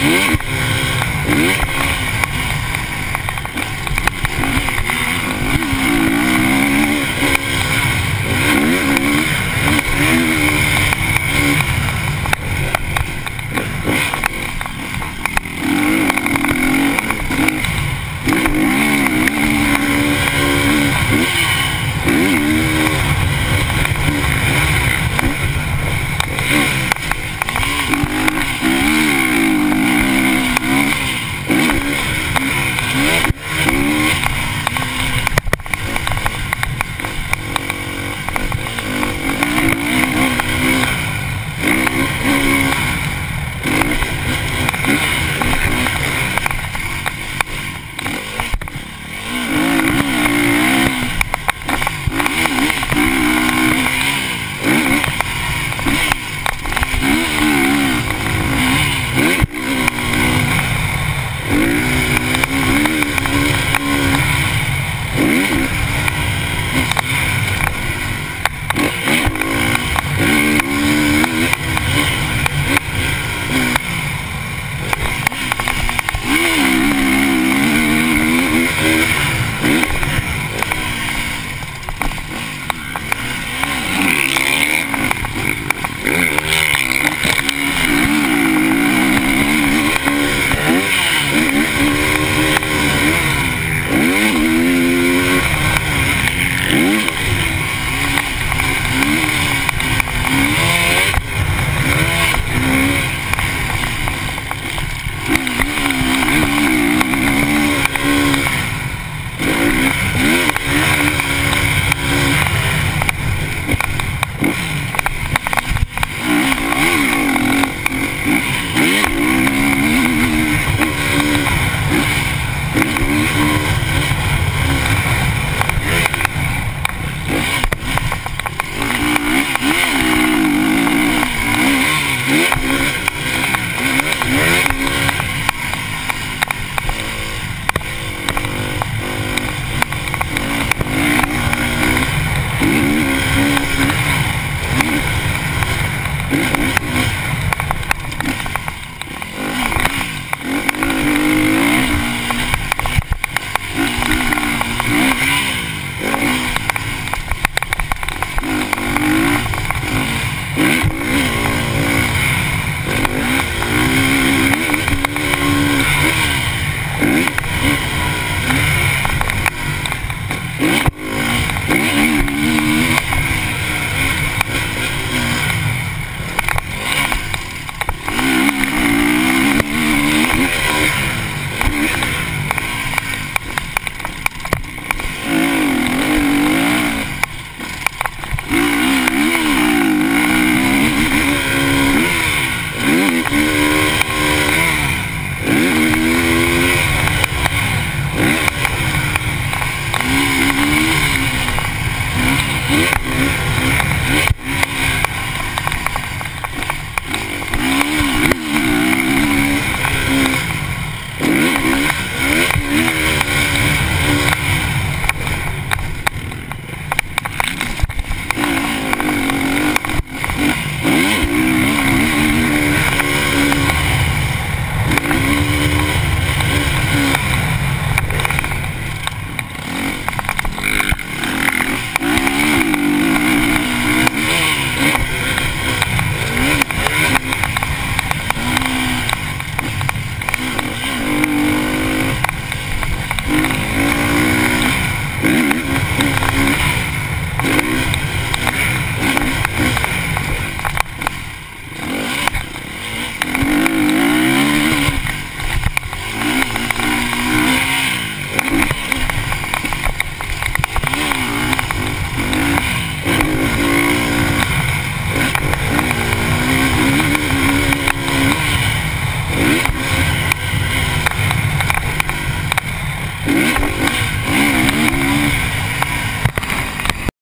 Mm-hmm.